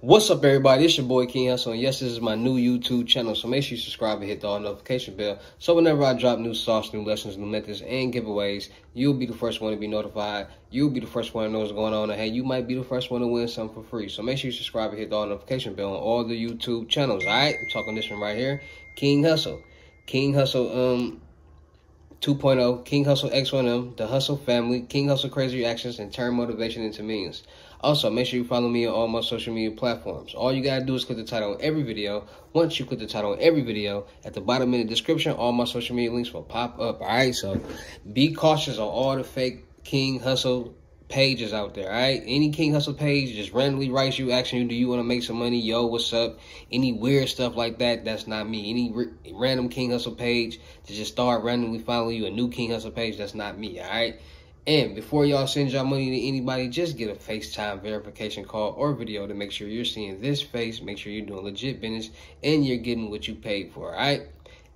What's up, everybody? It's your boy King Hussle, and yes, this is my new YouTube channel. So make sure you subscribe and hit the notification bell. So whenever I drop new sauce, new lessons, new methods, and giveaways, you'll be the first one to be notified. You'll be the first one to know what's going on, and hey, you might be the first one to win something for free. So make sure you subscribe and hit the notification bell on all the YouTube channels. All right, I'm talking this one right here, King Hussle, King Hussle. Um. 2.0, King Hussle X1M, The Hustle Family, King Hussle Crazy Reactions, and Turn Motivation into Means. Also, make sure you follow me on all my social media platforms. All you gotta do is click the title on every video. Once you click the title on every video, at the bottom in the description, all my social media links will pop up. Alright, so be cautious on all the fake King Hussle pages out there, all right? Any King Hussle page just randomly writes you, asking you, do you want to make some money? Yo, what's up? Any weird stuff like that, that's not me. Any random King Hussle page to just start randomly following you, a new King Hussle page, that's not me, all right? And before y'all send y'all money to anybody, just get a FaceTime verification call or video to make sure you're seeing this face, make sure you're doing legit business, and you're getting what you paid for, all right?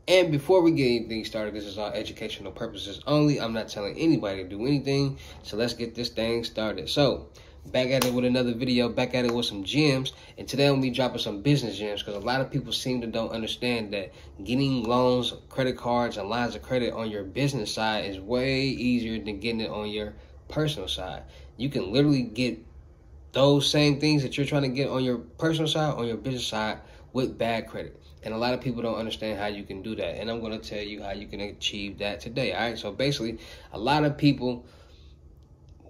And before we get anything started, this is all educational purposes only. I'm not telling anybody to do anything, so let's get this thing started. So, back at it with another video, back at it with some gems. And today I'm gonna be dropping some business gems because a lot of people seem to don't understand that getting loans, credit cards, and lines of credit on your business side is way easier than getting it on your personal side. You can literally get those same things that you're trying to get on your personal side, on your business side with bad credit. And a lot of people don't understand how you can do that. And I'm going to tell you how you can achieve that today. All right. So basically, a lot of people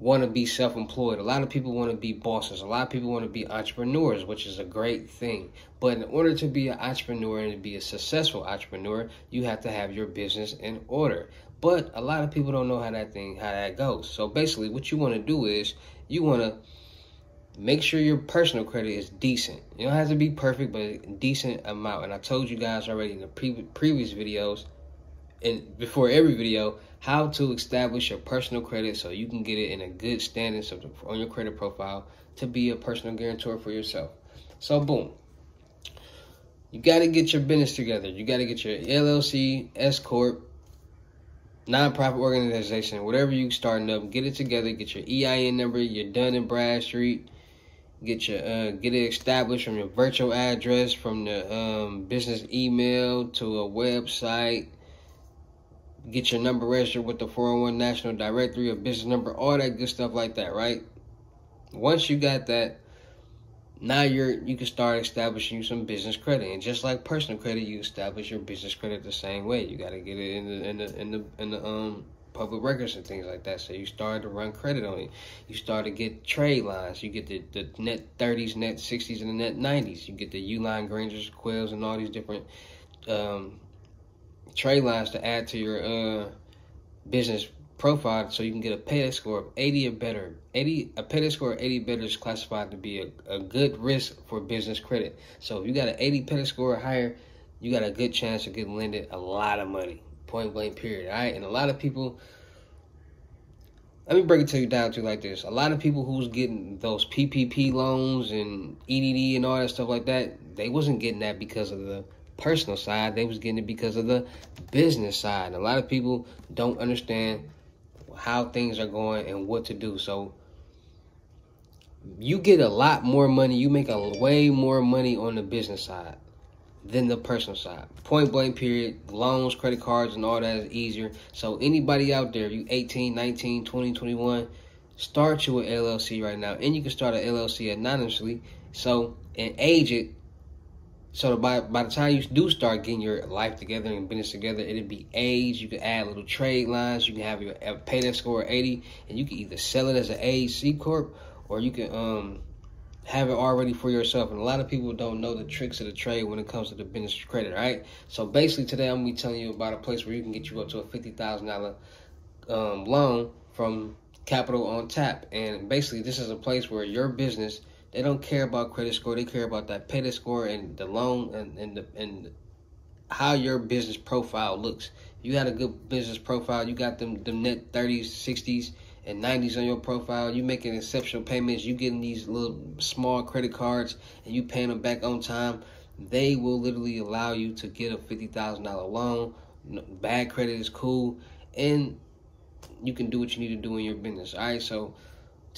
want to be self-employed. A lot of people want to be bosses. A lot of people want to be entrepreneurs, which is a great thing. But in order to be an entrepreneur and to be a successful entrepreneur, you have to have your business in order. But a lot of people don't know how that thing how that goes. So basically what you want to do is you want to make sure your personal credit is decent. You don't have to be perfect, but a decent amount. And I told you guys already in the pre previous videos and before every video how to establish your personal credit so you can get it in a good standing on your credit profile to be a personal guarantor for yourself. So boom. You got to get your business together. You got to get your LLC, S corp, nonprofit organization, whatever you starting up, get it together, get your EIN number, your Dun and Bradstreet, get your uh, get it established from your virtual address, from the um, business email to a website, get your number registered with the 401 National Directory of Business Number, all that good stuff like that, right? Once you got that, now you're you can start establishing some business credit, and just like personal credit, you establish your business credit the same way. You got to get it in the in the in the in the um public records and things like that. So you start to run credit on it. You start to get trade lines. You get the, the net 30s, net 60s, and the net 90s. You get the Uline Graingers, Quills, and all these different um, trade lines to add to your uh, business profile so you can get a Paydex score of 80 or better. 80 a Paydex score of 80 better is classified to be a, a good risk for business credit. So if you got an 80 Paydex score or higher, you got a good chance of getting lended a lot of money. Point blank period. All right. And a lot of people let me break it to you down to like this. A lot of people who's getting those PPP loans and EDD and all that stuff like that, they wasn't getting that because of the personal side. They was getting it because of the business side. And A lot of people don't understand how things are going and what to do. So you get a lot more money. You make a way more money on the business side than the personal side. Point blank period. Loans, credit cards, and all that is easier. So anybody out there, you 18, 19, 20, 21, start you an LLC right now. And you can start an LLC anonymously. So, and age it so by by the time you do start getting your life together and business together, it'll be age. You can add little trade lines. You can have your Paydex score 80, and you can either sell it as an A C corp or you can um have it already for yourself. And a lot of people don't know the tricks of the trade when it comes to the business credit, right? So basically, today I'm gonna be telling you about a place where you can get you up to a fifty thousand dollar um, loan from Capital on Tap, and basically this is a place where your business they don't care about credit score. They care about that Paydex score and the loan and, and the and how your business profile looks. You got a good business profile. You got them the net 30s, 60s, and 90s on your profile. You making exceptional payments. You getting these little small credit cards and you paying them back on time. They will literally allow you to get a $50,000 loan. Bad credit is cool. And you can do what you need to do in your business. All right, so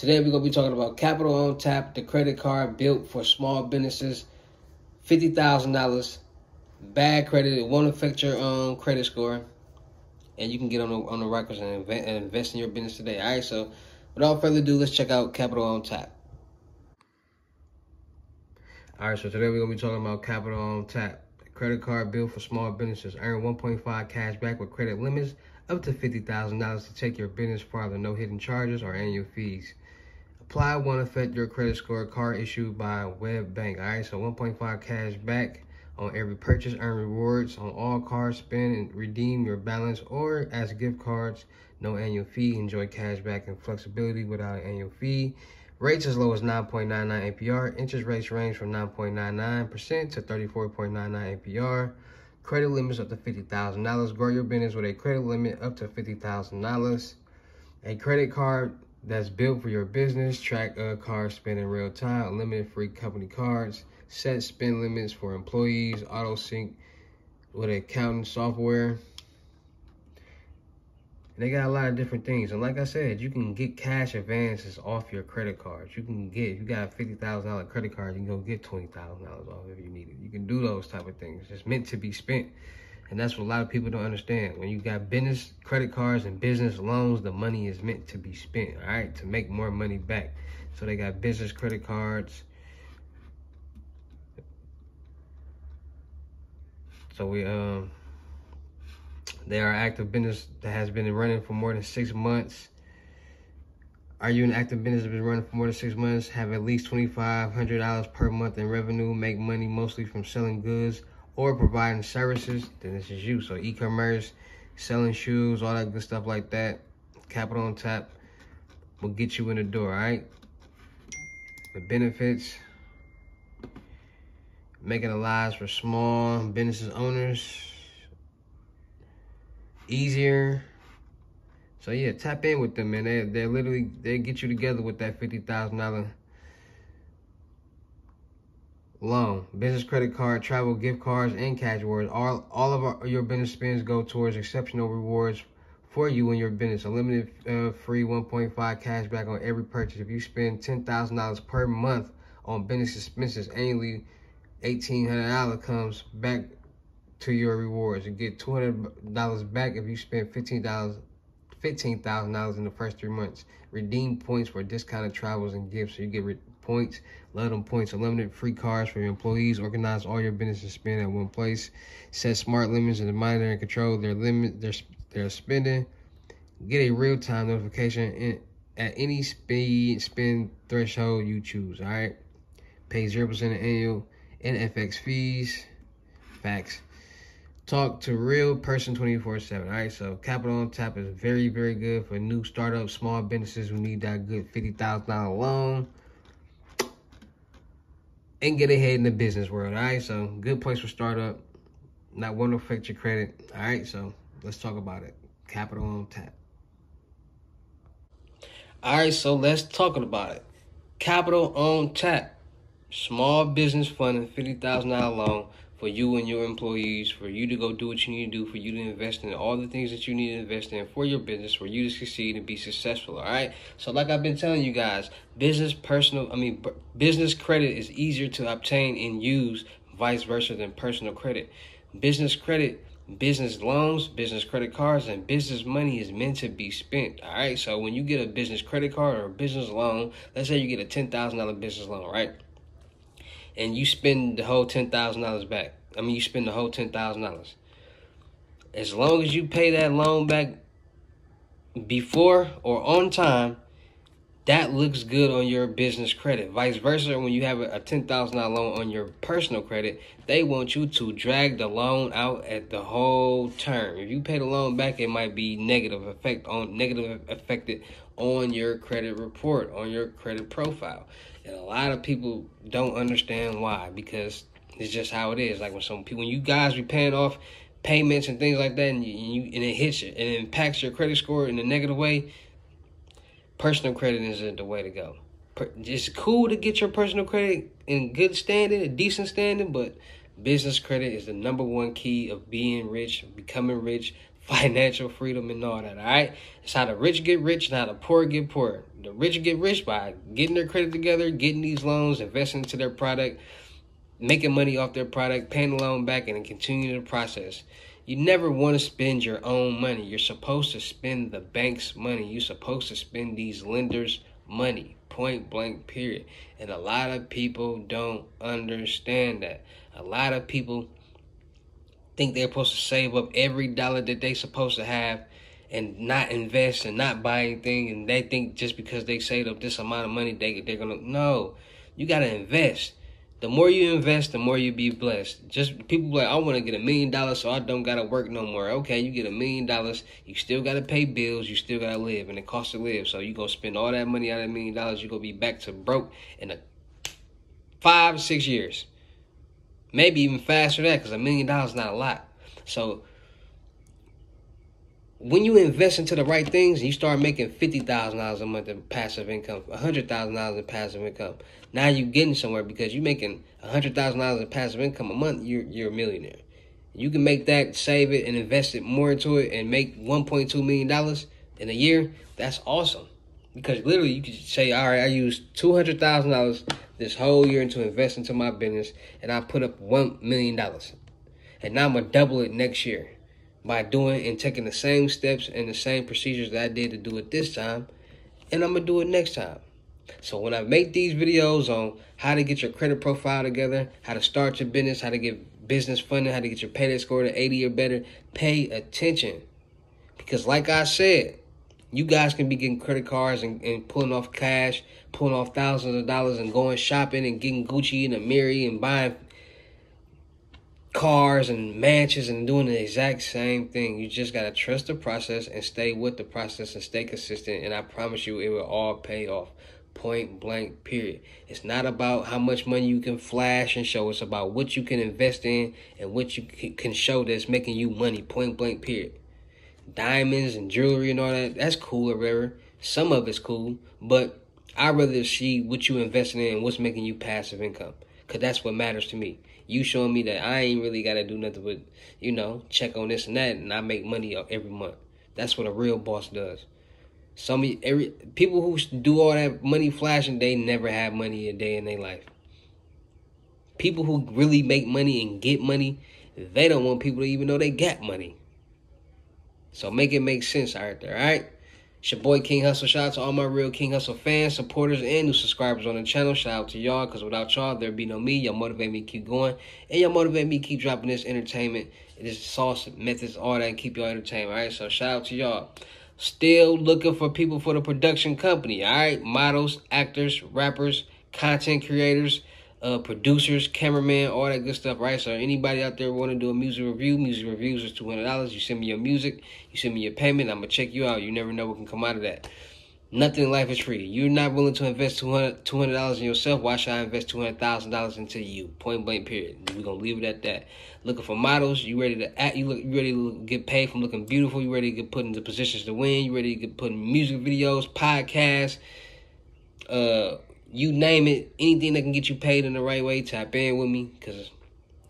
Today we're gonna be talking about Capital on Tap, the credit card built for small businesses, fifty thousand dollars. Bad credit, it won't affect your um credit score, and you can get on the on the records and invest, and invest in your business today. All right, so without further ado, let's check out Capital on Tap. All right, so today we're gonna be talking about Capital on Tap, credit card bill for small businesses. Earn 1.5 cash back with credit limits up to $50,000 to take your business farther. No hidden charges or annual fees. Apply won't affect your credit score. Card issued by WebBank. All right, so 1.5 cash back on every purchase. Earn rewards on all cards. Spend and redeem your balance or as gift cards. No annual fee. Enjoy cash back and flexibility without an annual fee. Rates as low as 9.99 APR. Interest rates range from 9.99% to 34.99 APR. Credit limits up to $50,000. Grow your business with a credit limit up to $50,000. A credit card that's built for your business. Track a card spend in real time. Unlimited free company cards. Set spend limits for employees. Auto sync with accounting software. They got a lot of different things. And like I said, you can get cash advances off your credit cards. You can get, if you got a $50,000 credit card, you can go get $20,000 off if you need it. You can do those type of things. It's meant to be spent. And that's what a lot of people don't understand. When you got business credit cards and business loans, the money is meant to be spent, all right, to make more money back. So they got business credit cards. So we um they are active business that has been running for more than six months. Are you an active business that has been running for more than six months? Have at least $2,500 per month in revenue, make money mostly from selling goods or providing services, then this is you. So e-commerce, selling shoes, all that good stuff like that. Capital on tap will get you in the door, all right? The benefits, making the lives for small businesses owners easier. So yeah, tap in with them, man. They they literally they get you together with that fifty thousand dollar loan, business credit card, travel gift cards, and cash rewards. All, all of our, your business spends go towards exceptional rewards for you and your business. Unlimited uh, free 1.5 cash back on every purchase. If you spend $10,000 per month on business expenses annually, $1,800 comes back to your rewards. You get $200 back if you spend $15 $15,000 in the first three months. Redeem points for discounted travels and gifts. So you get points, love them points, unlimited free cars for your employees, organize all your business and spend at one place, set smart limits and monitor and control their limit, their, their spending, get a real-time notification in, at any speed spend threshold you choose, all right? Pay 0% annual NFX fees, facts. Talk to real person 24-7, all right? So Capital on Tap is very, very good for new startups, small businesses who need that good $50,000 loan and get ahead in the business world. All right, so good place for startup. Not one to affect your credit. All right, so let's talk about it. Capital on tap. All right, so let's talk about it. Capital on tap. Small business funding, fifty thousand dollar loan for you and your employees, for you to go do what you need to do, for you to invest in all the things that you need to invest in for your business, for you to succeed and be successful. All right. So, like I've been telling you guys, business, personal, I mean, business credit is easier to obtain and use, vice versa, than personal credit. Business credit business loans, business credit cards, and business money is meant to be spent. All right. So when you get a business credit card or a business loan, let's say you get a ten thousand dollar business loan, right? And you spend the whole ten thousand dollars back. I mean, you spend the whole ten thousand dollars. As long as you pay that loan back before or on time, that looks good on your business credit. Vice versa, when you have a ten thousand dollar loan on your personal credit, they want you to drag the loan out at the whole term. If you pay the loan back, it might be negative effect on negative affected on your credit report, on your credit profile. And a lot of people don't understand why because it's just how it is. Like when some people, when you guys be paying off payments and things like that, and you, you and it hits you and it impacts your credit score in a negative way, personal credit isn't the way to go. It's cool to get your personal credit in good standing, a decent standing, but business credit is the number one key of being rich, becoming rich, financial freedom and all that. All right, it's how the rich get rich and how the poor get poor. The rich get rich by getting their credit together, getting these loans, investing into their product, making money off their product, paying the loan back, and then continuing the process. You never want to spend your own money. You're supposed to spend the bank's money. You're supposed to spend these lenders' money. Point blank, period. And a lot of people don't understand that. A lot of people think they're supposed to save up every dollar that they're supposed to have and not invest and not buy anything and they think just because they saved up this amount of money they they're gonna no. You gotta invest. The more you invest the more you be blessed. Just people like i want to get a million dollars so i don't gotta work no more. Okay you get a million dollars you still gotta pay bills you still gotta live and it costs to live. So you gonna spend all that money out of a million dollars you're gonna be back to broke in a five six years Maybe even faster than that because a million dollars is not a lot. So when you invest into the right things you start making fifty thousand dollars a month in passive income, hundred thousand dollars in passive income, now you're getting somewhere because you're making hundred thousand dollars in passive income a month. You're you're a millionaire. You can make that, save it, and invest it more into it, and make one point two million dollars in a year. That's awesome because literally you could say, all right, I used two hundred thousand dollars this whole year into invest into my business, and I put up one million dollars, and now I'm gonna double it next year by doing and taking the same steps and the same procedures that I did to do it this time, and I'm gonna do it next time. So when I make these videos on how to get your credit profile together, how to start your business, how to get business funding, how to get your Paydex score to 80 or better, pay attention. Because like I said, you guys can be getting credit cards and, and pulling off cash, pulling off thousands of dollars and going shopping and getting Gucci and Amiri and buying cars and mansions and doing the exact same thing. You just gotta trust the process and stay with the process and stay consistent. And I promise you, it will all pay off. Point blank, period. It's not about how much money you can flash and show. It's about what you can invest in and what you can show that's making you money. Point blank, period diamonds and jewelry and all that, that's cool or whatever. Some of it's cool, but I'd rather see what you investing in and what's making you passive income. Cause that's what matters to me. You showing me that I ain't really gotta do nothing but, you know, check on this and that and I make money every month. That's what a real boss does. Some every people who do all that money flashing, they never have money a day in their life. People who really make money and get money, they don't want people to even know they got money. So make it make sense out there, all right? It's your boy King Hussle. Shout out to all my real King Hussle fans, supporters, and new subscribers on the channel. Shout out to y'all, because without y'all, there'd be no me. Y'all motivate me keep going, and y'all motivate me keep dropping this entertainment, this sauce, methods, all that, and keep y'all entertained, all right? So shout out to y'all. Still looking for people for the production company, all right? Models, actors, rappers, content creators, uh, producers, cameraman, all that good stuff, right? So anybody out there want to do a music review, music reviews is two hundred dollars. You send me your music, you send me your payment, I'm gonna check you out. You never know what can come out of that. Nothing in life is free. You're not willing to invest 200 dollars in yourself. Why should I invest two hundred thousand dollars into you? Point blank. Period. We're gonna leave it at that. Looking for models. You ready to act? You look. You ready to get paid from looking beautiful? You ready to get put into positions to win? You ready to get put in music videos, podcasts, uh, you name it, anything that can get you paid in the right way, tap in with me because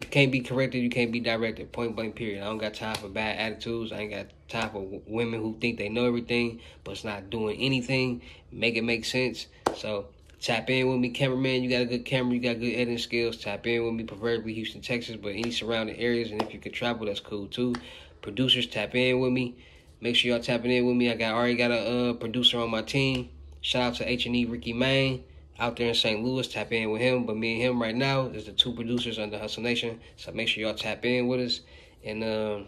you can't be corrected, you can't be directed. Point blank, period. I don't got time for bad attitudes. I ain't got time for women who think they know everything but it's not doing anything. Make it make sense. So tap in with me, cameraman. You got a good camera, you got good editing skills. Tap in with me, preferably Houston, Texas, but any surrounding areas. And if you could travel, that's cool too. Producers, tap in with me. Make sure y'all tapping in with me. I got already got a uh, producer on my team. Shout out to H and E Ricky Main out there in St. Louis. Tap in with him. But me and him right now is the two producers under Hussle Nation. So make sure y'all tap in with us. And um,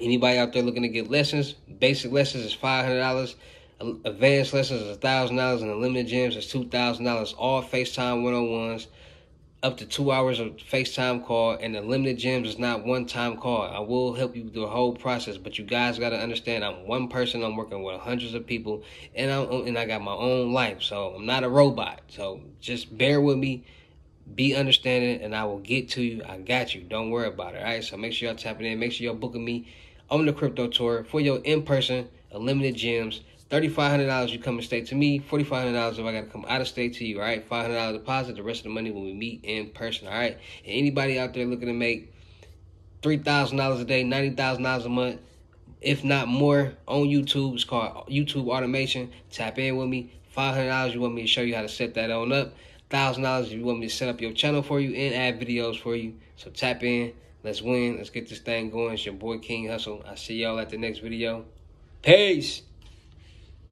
anybody out there looking to get lessons, basic lessons is five hundred dollars. Advanced lessons is thousand dollars, and unlimited gems is two thousand dollars. All FaceTime one on ones up to two hours of FaceTime call, and the limited gems is not one time call. I will help you through the whole process, but you guys got to understand I'm one person. I'm working with hundreds of people, and I and I got my own life, so I'm not a robot. So just bear with me, be understanding, and I will get to you. I got you. Don't worry about it. All right. So make sure y'all tapping in. Make sure y'all booking me on the crypto tour for your in person unlimited gems $3,500 you come and stay to me. $4,500 if I got to come out of state to you, all right? $500 deposit. The rest of the money when we meet in person, all right? And anybody out there looking to make $3,000 a day, $90,000 a month, if not more, on YouTube. It's called YouTube Automation. Tap in with me. $500 you want me to show you how to set that on up. $1,000 if you want me to set up your channel for you and add videos for you. So tap in. Let's win. Let's get this thing going. It's your boy King Hussle. I'll see y'all at the next video. Peace.